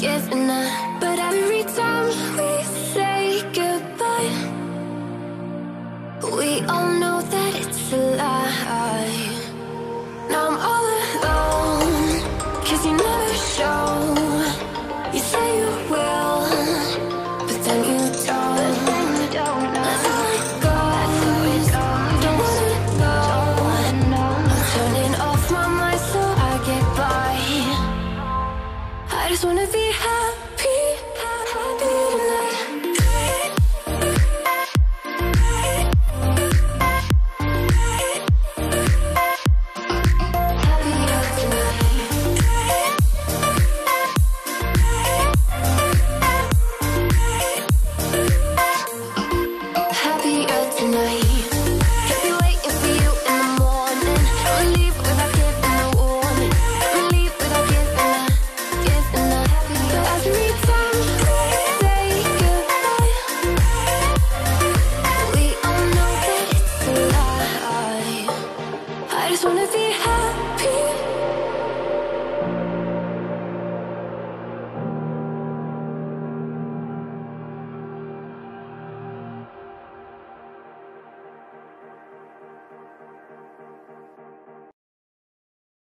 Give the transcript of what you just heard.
giving a. But every time we say goodbye, we all know just wanna be happy.